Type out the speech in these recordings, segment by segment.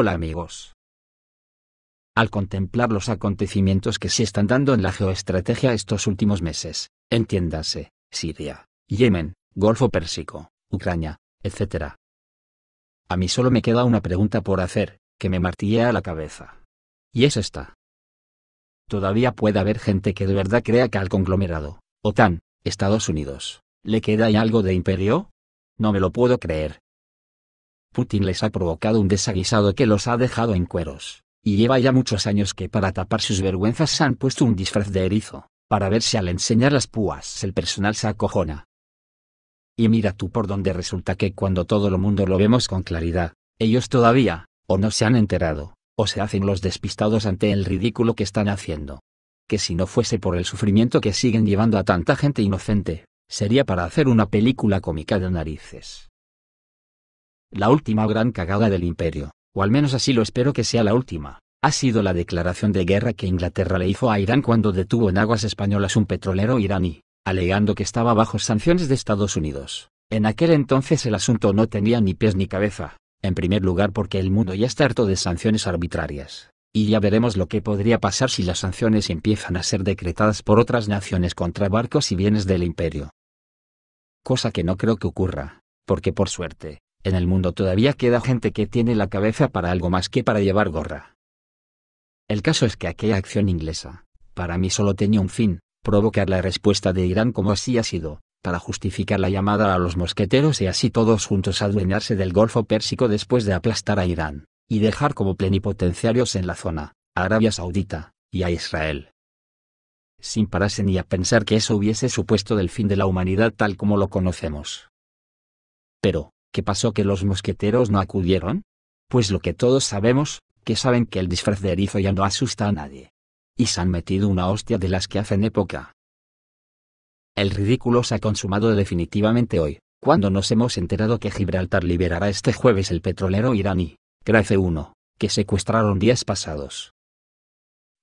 Hola amigos. Al contemplar los acontecimientos que se están dando en la geoestrategia estos últimos meses, entiéndase, Siria, Yemen, Golfo Pérsico, Ucrania, etc. A mí solo me queda una pregunta por hacer, que me martillea la cabeza. Y es esta. Todavía puede haber gente que de verdad crea que al conglomerado, OTAN, Estados Unidos, ¿le queda algo de imperio? No me lo puedo creer. Putin les ha provocado un desaguisado que los ha dejado en cueros, y lleva ya muchos años que para tapar sus vergüenzas se han puesto un disfraz de erizo, para ver si al enseñar las púas el personal se acojona. Y mira tú por donde resulta que cuando todo el mundo lo vemos con claridad, ellos todavía, o no se han enterado, o se hacen los despistados ante el ridículo que están haciendo. Que si no fuese por el sufrimiento que siguen llevando a tanta gente inocente, sería para hacer una película cómica de narices. La última gran cagada del imperio, o al menos así lo espero que sea la última, ha sido la declaración de guerra que Inglaterra le hizo a Irán cuando detuvo en aguas españolas un petrolero iraní, alegando que estaba bajo sanciones de Estados Unidos. En aquel entonces el asunto no tenía ni pies ni cabeza, en primer lugar porque el mundo ya está harto de sanciones arbitrarias, y ya veremos lo que podría pasar si las sanciones empiezan a ser decretadas por otras naciones contra barcos y bienes del imperio. Cosa que no creo que ocurra, porque por suerte, en el mundo todavía queda gente que tiene la cabeza para algo más que para llevar gorra. El caso es que aquella acción inglesa, para mí solo tenía un fin, provocar la respuesta de Irán como así ha sido, para justificar la llamada a los mosqueteros y así todos juntos adueñarse del Golfo Pérsico después de aplastar a Irán, y dejar como plenipotenciarios en la zona, a Arabia Saudita, y a Israel. Sin pararse ni a pensar que eso hubiese supuesto del fin de la humanidad tal como lo conocemos. Pero, ¿Qué pasó que los mosqueteros no acudieron? Pues lo que todos sabemos, que saben que el disfraz de erizo ya no asusta a nadie. Y se han metido una hostia de las que hacen época. El ridículo se ha consumado definitivamente hoy, cuando nos hemos enterado que Gibraltar liberará este jueves el petrolero iraní, Grace 1, que secuestraron días pasados.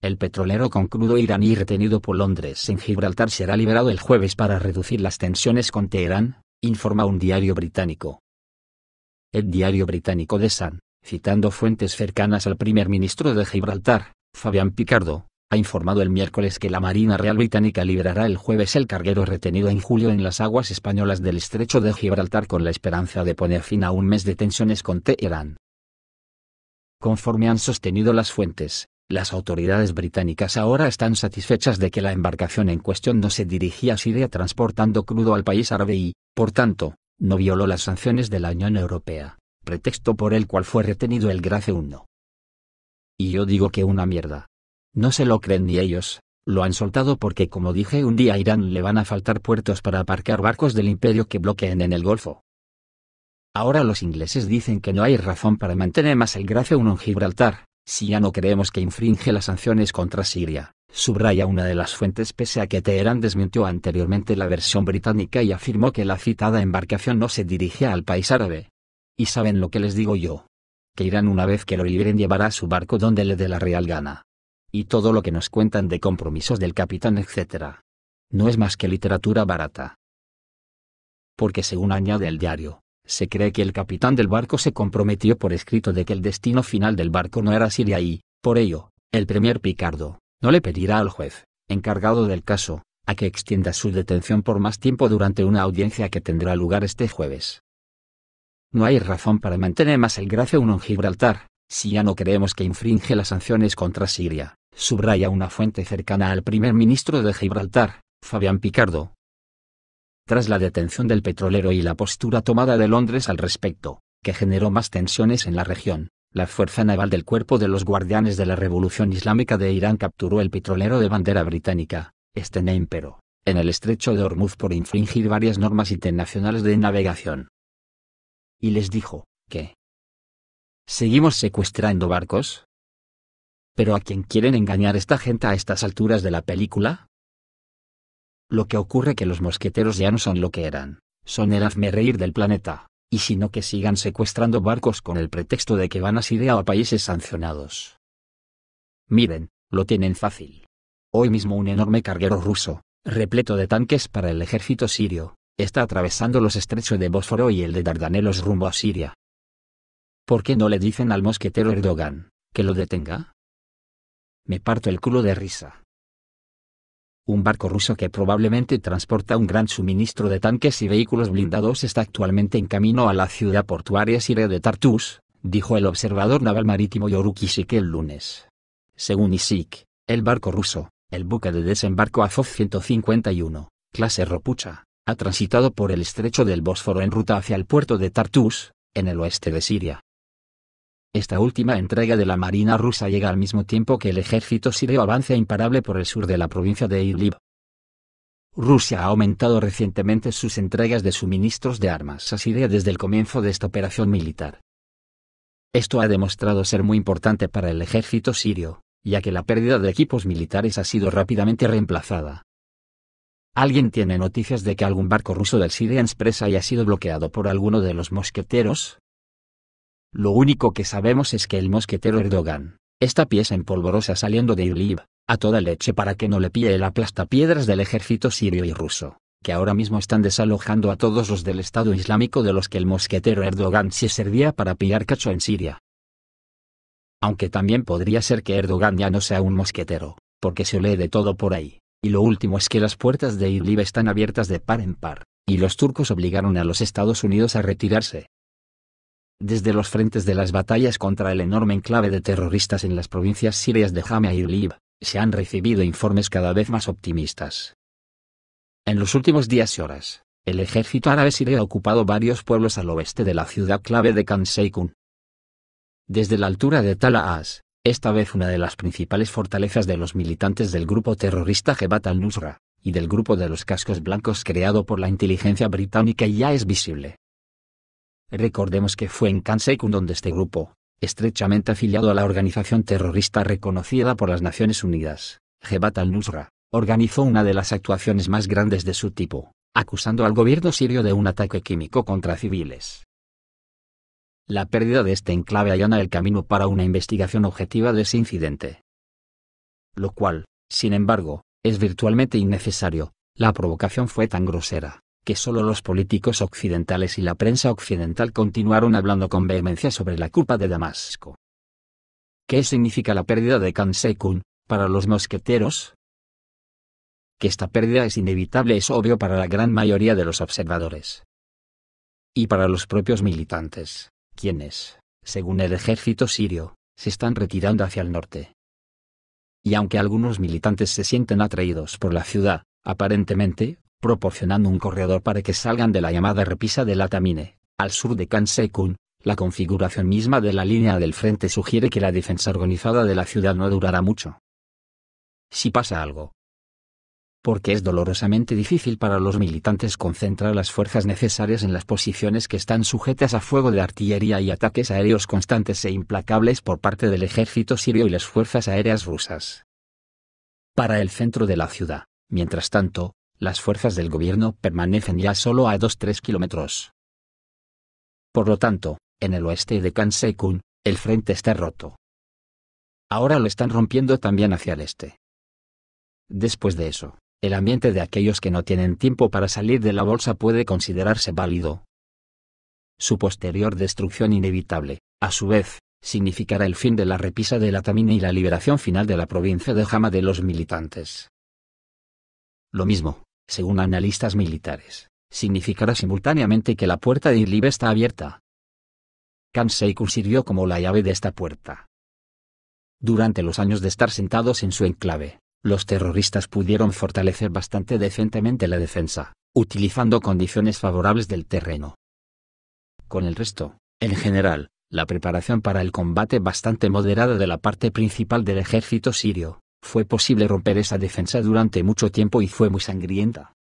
El petrolero con crudo iraní retenido por Londres en Gibraltar será liberado el jueves para reducir las tensiones con Teherán, informa un diario británico. El diario británico The Sun, citando fuentes cercanas al primer ministro de Gibraltar, Fabián Picardo, ha informado el miércoles que la Marina Real Británica liberará el jueves el carguero retenido en julio en las aguas españolas del estrecho de Gibraltar con la esperanza de poner fin a un mes de tensiones con Teherán. Conforme han sostenido las fuentes, las autoridades británicas ahora están satisfechas de que la embarcación en cuestión no se dirigía a Siria transportando crudo al país árabe y, por tanto, no violó las sanciones de la Unión Europea, pretexto por el cual fue retenido el Grace 1. Y yo digo que una mierda. No se lo creen ni ellos, lo han soltado porque como dije un día a Irán le van a faltar puertos para aparcar barcos del imperio que bloqueen en el Golfo. Ahora los ingleses dicen que no hay razón para mantener más el Grace 1 en Gibraltar, si ya no creemos que infringe las sanciones contra Siria subraya una de las fuentes pese a que Teherán desmintió anteriormente la versión británica y afirmó que la citada embarcación no se dirigía al país árabe. ¿Y saben lo que les digo yo? Que Irán una vez que lo liberen llevará su barco donde le dé la real gana. Y todo lo que nos cuentan de compromisos del capitán etc. No es más que literatura barata. Porque según añade el diario, se cree que el capitán del barco se comprometió por escrito de que el destino final del barco no era Siria y, por ello, el premier Picardo, no le pedirá al juez, encargado del caso, a que extienda su detención por más tiempo durante una audiencia que tendrá lugar este jueves. No hay razón para mantener más el Grace 1 en Gibraltar, si ya no creemos que infringe las sanciones contra Siria, subraya una fuente cercana al primer ministro de Gibraltar, Fabián Picardo. Tras la detención del petrolero y la postura tomada de Londres al respecto, que generó más tensiones en la región, la Fuerza Naval del Cuerpo de los Guardianes de la Revolución Islámica de Irán capturó el petrolero de bandera británica, este Pero, en el estrecho de Hormuz por infringir varias normas internacionales de navegación. Y les dijo, que ¿Seguimos secuestrando barcos? ¿Pero a quién quieren engañar esta gente a estas alturas de la película? Lo que ocurre que los mosqueteros ya no son lo que eran, son el reír del planeta y sino que sigan secuestrando barcos con el pretexto de que van a Siria o a países sancionados. Miren, lo tienen fácil. Hoy mismo un enorme carguero ruso, repleto de tanques para el ejército sirio, está atravesando los estrechos de Bósforo y el de Dardanelos rumbo a Siria. ¿por qué no le dicen al mosquetero Erdogan, que lo detenga? Me parto el culo de risa. Un barco ruso que probablemente transporta un gran suministro de tanques y vehículos blindados está actualmente en camino a la ciudad portuaria siria de Tartus, dijo el observador naval marítimo Yoruki Isik el lunes. Según Isik, el barco ruso, el buque de desembarco Azov 151, clase Ropucha, ha transitado por el estrecho del Bósforo en ruta hacia el puerto de Tartus, en el oeste de Siria. Esta última entrega de la Marina rusa llega al mismo tiempo que el ejército sirio avanza imparable por el sur de la provincia de Idlib. Rusia ha aumentado recientemente sus entregas de suministros de armas a Siria desde el comienzo de esta operación militar. Esto ha demostrado ser muy importante para el ejército sirio, ya que la pérdida de equipos militares ha sido rápidamente reemplazada. ¿Alguien tiene noticias de que algún barco ruso del Syrian Express haya sido bloqueado por alguno de los mosqueteros? Lo único que sabemos es que el mosquetero Erdogan, esta pieza en polvorosa saliendo de Idlib, a toda leche para que no le pille el aplastapiedras del ejército sirio y ruso, que ahora mismo están desalojando a todos los del Estado Islámico de los que el mosquetero Erdogan se servía para pillar cacho en Siria. Aunque también podría ser que Erdogan ya no sea un mosquetero, porque se lee de todo por ahí, y lo último es que las puertas de Idlib están abiertas de par en par, y los turcos obligaron a los Estados Unidos a retirarse, desde los frentes de las batallas contra el enorme enclave de terroristas en las provincias sirias de Hama y Idlib, se han recibido informes cada vez más optimistas. En los últimos días y horas, el ejército árabe sirio ha ocupado varios pueblos al oeste de la ciudad clave de Khan Desde la altura de Tal As, esta vez una de las principales fortalezas de los militantes del grupo terrorista Jebat al-Nusra, y del grupo de los cascos blancos creado por la inteligencia británica ya es visible. Recordemos que fue en Kanseikun donde este grupo, estrechamente afiliado a la organización terrorista reconocida por las Naciones Unidas, Jebat al-Nusra, organizó una de las actuaciones más grandes de su tipo, acusando al gobierno sirio de un ataque químico contra civiles. La pérdida de este enclave allana el camino para una investigación objetiva de ese incidente. Lo cual, sin embargo, es virtualmente innecesario, la provocación fue tan grosera, que solo los políticos occidentales y la prensa occidental continuaron hablando con vehemencia sobre la culpa de Damasco. ¿Qué significa la pérdida de Kansekun, para los mosqueteros? Que esta pérdida es inevitable es obvio para la gran mayoría de los observadores. Y para los propios militantes, quienes, según el ejército sirio, se están retirando hacia el norte. Y aunque algunos militantes se sienten atraídos por la ciudad, aparentemente, proporcionando un corredor para que salgan de la llamada repisa de la Tamine, al sur de Kansekun, la configuración misma de la línea del frente sugiere que la defensa organizada de la ciudad no durará mucho. Si pasa algo. Porque es dolorosamente difícil para los militantes concentrar las fuerzas necesarias en las posiciones que están sujetas a fuego de artillería y ataques aéreos constantes e implacables por parte del ejército sirio y las fuerzas aéreas rusas. Para el centro de la ciudad, mientras tanto, las fuerzas del gobierno permanecen ya solo a 2-3 kilómetros. Por lo tanto, en el oeste de Kansekun, el frente está roto. Ahora lo están rompiendo también hacia el este. Después de eso, el ambiente de aquellos que no tienen tiempo para salir de la bolsa puede considerarse válido. Su posterior destrucción inevitable, a su vez, significará el fin de la repisa de la Tamina y la liberación final de la provincia de Hama de los militantes. Lo mismo, según analistas militares, significará simultáneamente que la puerta de Idlib está abierta. Kanseiku sirvió como la llave de esta puerta. Durante los años de estar sentados en su enclave, los terroristas pudieron fortalecer bastante decentemente la defensa, utilizando condiciones favorables del terreno. Con el resto, en general, la preparación para el combate bastante moderada de la parte principal del ejército sirio, fue posible romper esa defensa durante mucho tiempo y fue muy sangrienta.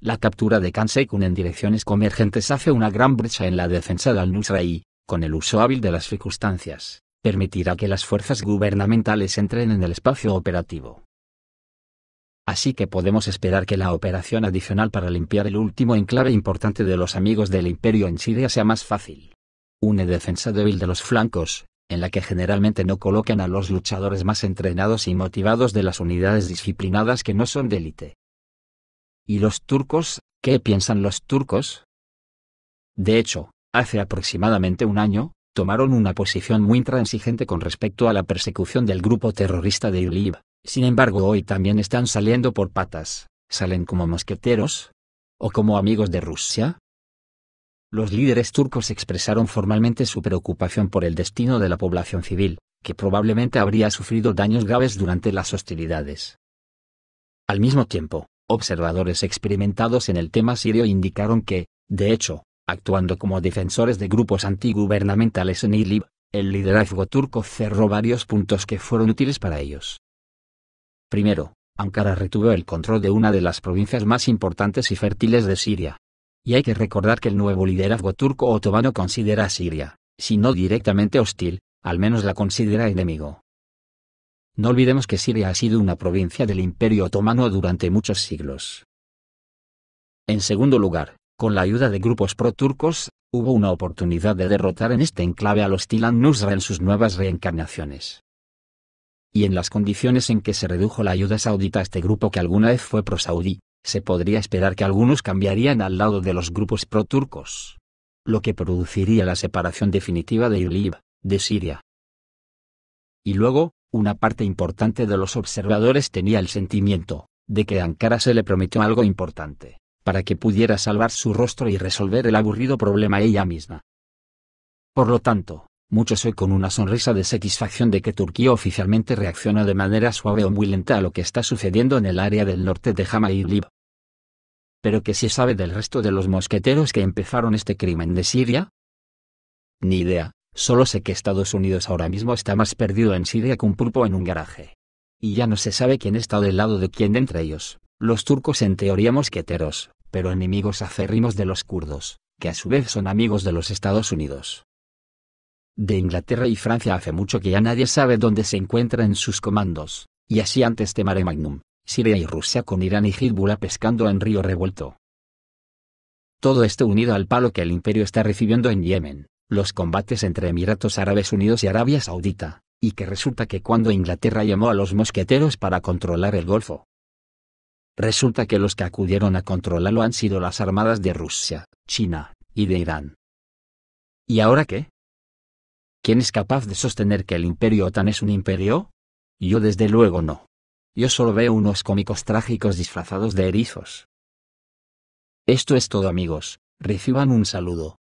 La captura de Kansekun en direcciones convergentes hace una gran brecha en la defensa de Al-Nusra y, con el uso hábil de las circunstancias, permitirá que las fuerzas gubernamentales entren en el espacio operativo. Así que podemos esperar que la operación adicional para limpiar el último enclave importante de los amigos del imperio en Siria sea más fácil. Una defensa débil de los flancos, en la que generalmente no colocan a los luchadores más entrenados y motivados de las unidades disciplinadas que no son de élite. ¿Y los turcos? ¿Qué piensan los turcos? De hecho, hace aproximadamente un año, tomaron una posición muy intransigente con respecto a la persecución del grupo terrorista de Idlib. Sin embargo, hoy también están saliendo por patas. ¿Salen como mosqueteros? ¿O como amigos de Rusia? Los líderes turcos expresaron formalmente su preocupación por el destino de la población civil, que probablemente habría sufrido daños graves durante las hostilidades. Al mismo tiempo, observadores experimentados en el tema sirio indicaron que, de hecho, actuando como defensores de grupos antigubernamentales en Idlib, el liderazgo turco cerró varios puntos que fueron útiles para ellos. Primero, Ankara retuvo el control de una de las provincias más importantes y fértiles de Siria. Y hay que recordar que el nuevo liderazgo turco otomano considera a Siria, si no directamente hostil, al menos la considera enemigo. No olvidemos que Siria ha sido una provincia del Imperio Otomano durante muchos siglos. En segundo lugar, con la ayuda de grupos pro-turcos, hubo una oportunidad de derrotar en este enclave a los Tilan Nusra en sus nuevas reencarnaciones. Y en las condiciones en que se redujo la ayuda saudita a este grupo que alguna vez fue pro-saudí, se podría esperar que algunos cambiarían al lado de los grupos pro-turcos. Lo que produciría la separación definitiva de Idlib, de Siria. Y luego, una parte importante de los observadores tenía el sentimiento, de que Ankara se le prometió algo importante para que pudiera salvar su rostro y resolver el aburrido problema ella misma. Por lo tanto, muchos hoy con una sonrisa de satisfacción de que Turquía oficialmente reacciona de manera suave o muy lenta a lo que está sucediendo en el área del norte de Hama y Lib. Pero ¿qué se sabe del resto de los mosqueteros que empezaron este crimen de Siria? Ni idea, solo sé que Estados Unidos ahora mismo está más perdido en Siria que un pulpo en un garaje. Y ya no se sabe quién está del lado de quién entre ellos, los turcos en teoría mosqueteros, pero enemigos acérrimos de los kurdos, que a su vez son amigos de los Estados Unidos. De Inglaterra y Francia hace mucho que ya nadie sabe dónde se encuentra en sus comandos, y así antes de Mare Magnum, Siria y Rusia con Irán y Hezbollah pescando en río revuelto. Todo esto unido al palo que el imperio está recibiendo en Yemen, los combates entre Emiratos Árabes Unidos y Arabia Saudita, y que resulta que cuando Inglaterra llamó a los mosqueteros para controlar el Golfo, Resulta que los que acudieron a controlarlo han sido las armadas de Rusia, China, y de Irán. ¿Y ahora qué? ¿Quién es capaz de sostener que el imperio OTAN es un imperio? Yo desde luego no. Yo solo veo unos cómicos trágicos disfrazados de erizos. Esto es todo amigos, reciban un saludo.